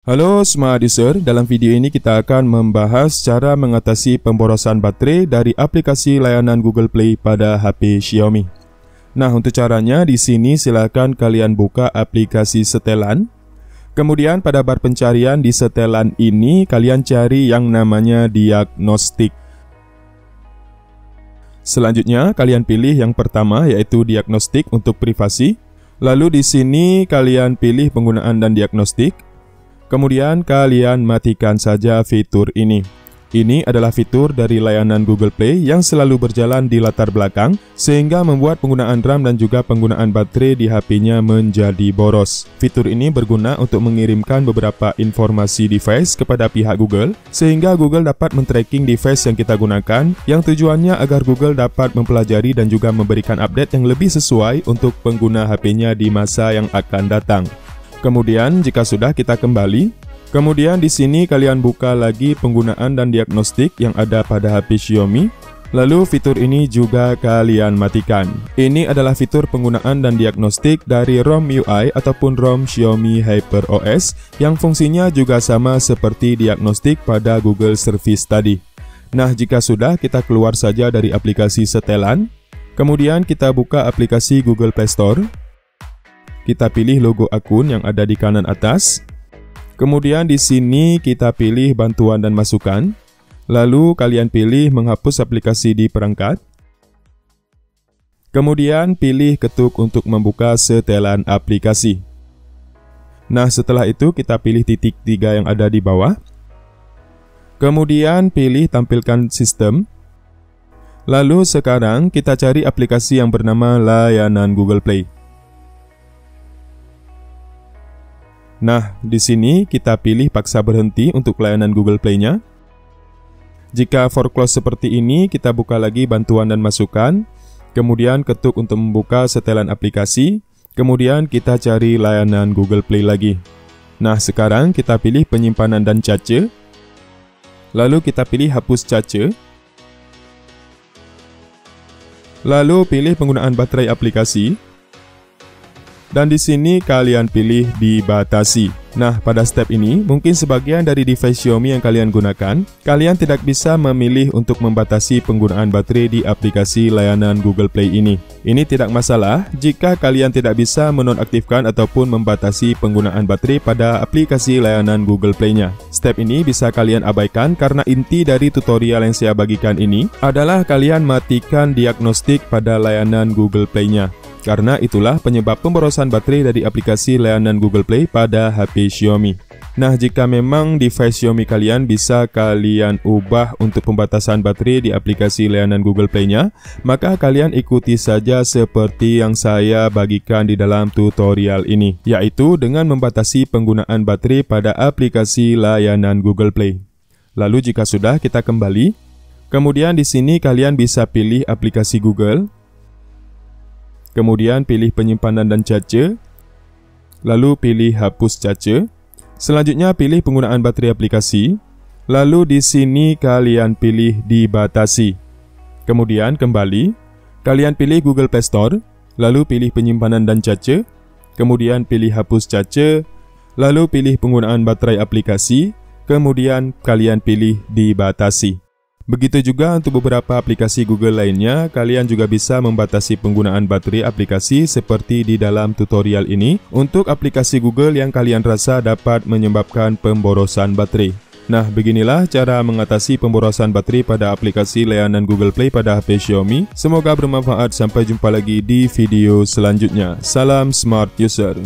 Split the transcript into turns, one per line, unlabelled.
Halo Smart User, dalam video ini kita akan membahas cara mengatasi pemborosan baterai dari aplikasi layanan Google Play pada HP Xiaomi. Nah, untuk caranya di sini silakan kalian buka aplikasi setelan. Kemudian pada bar pencarian di setelan ini kalian cari yang namanya diagnostik. Selanjutnya kalian pilih yang pertama yaitu diagnostik untuk privasi. Lalu di sini kalian pilih penggunaan dan diagnostik. Kemudian kalian matikan saja fitur ini. Ini adalah fitur dari layanan Google Play yang selalu berjalan di latar belakang sehingga membuat penggunaan RAM dan juga penggunaan baterai di HP-nya menjadi boros. Fitur ini berguna untuk mengirimkan beberapa informasi device kepada pihak Google sehingga Google dapat men-tracking device yang kita gunakan yang tujuannya agar Google dapat mempelajari dan juga memberikan update yang lebih sesuai untuk pengguna HP-nya di masa yang akan datang. Kemudian jika sudah kita kembali, kemudian di sini kalian buka lagi penggunaan dan diagnostik yang ada pada HP Xiaomi. Lalu fitur ini juga kalian matikan. Ini adalah fitur penggunaan dan diagnostik dari ROM UI ataupun ROM Xiaomi Hyper OS yang fungsinya juga sama seperti diagnostik pada Google Service tadi. Nah, jika sudah kita keluar saja dari aplikasi setelan, kemudian kita buka aplikasi Google Play Store kita pilih logo akun yang ada di kanan atas. Kemudian di sini kita pilih bantuan dan masukan. Lalu kalian pilih menghapus aplikasi di perangkat. Kemudian pilih ketuk untuk membuka setelan aplikasi. Nah, setelah itu kita pilih titik tiga yang ada di bawah. Kemudian pilih tampilkan sistem. Lalu sekarang kita cari aplikasi yang bernama layanan Google Play. Nah, di sini kita pilih paksa berhenti untuk layanan Google Play-nya. Jika for close seperti ini, kita buka lagi bantuan dan masukan, kemudian ketuk untuk membuka setelan aplikasi, kemudian kita cari layanan Google Play lagi. Nah, sekarang kita pilih penyimpanan dan caca, lalu kita pilih hapus caca, lalu pilih penggunaan baterai aplikasi, dan di sini kalian pilih dibatasi. Nah, pada step ini, mungkin sebagian dari device Xiaomi yang kalian gunakan, kalian tidak bisa memilih untuk membatasi penggunaan baterai di aplikasi layanan Google Play ini. Ini tidak masalah jika kalian tidak bisa menonaktifkan ataupun membatasi penggunaan baterai pada aplikasi layanan Google Play-nya. Step ini bisa kalian abaikan karena inti dari tutorial yang saya bagikan ini adalah kalian matikan diagnostik pada layanan Google Play-nya. Karena itulah penyebab pemborosan baterai dari aplikasi layanan Google Play pada HP Xiaomi. Nah, jika memang device Xiaomi kalian bisa kalian ubah untuk pembatasan baterai di aplikasi layanan Google Play-nya, maka kalian ikuti saja seperti yang saya bagikan di dalam tutorial ini, yaitu dengan membatasi penggunaan baterai pada aplikasi layanan Google Play. Lalu jika sudah, kita kembali. Kemudian di sini kalian bisa pilih aplikasi Google, Kemudian pilih penyimpanan dan caca. Lalu pilih hapus caca. Selanjutnya pilih penggunaan baterai aplikasi. Lalu di sini kalian pilih dibatasi. Kemudian kembali, kalian pilih Google Play Store, lalu pilih penyimpanan dan caca, kemudian pilih hapus caca, lalu pilih penggunaan baterai aplikasi, kemudian kalian pilih dibatasi. Begitu juga untuk beberapa aplikasi Google lainnya, kalian juga bisa membatasi penggunaan baterai aplikasi seperti di dalam tutorial ini untuk aplikasi Google yang kalian rasa dapat menyebabkan pemborosan baterai. Nah, beginilah cara mengatasi pemborosan baterai pada aplikasi layanan Google Play pada HP Xiaomi. Semoga bermanfaat. Sampai jumpa lagi di video selanjutnya. Salam Smart User.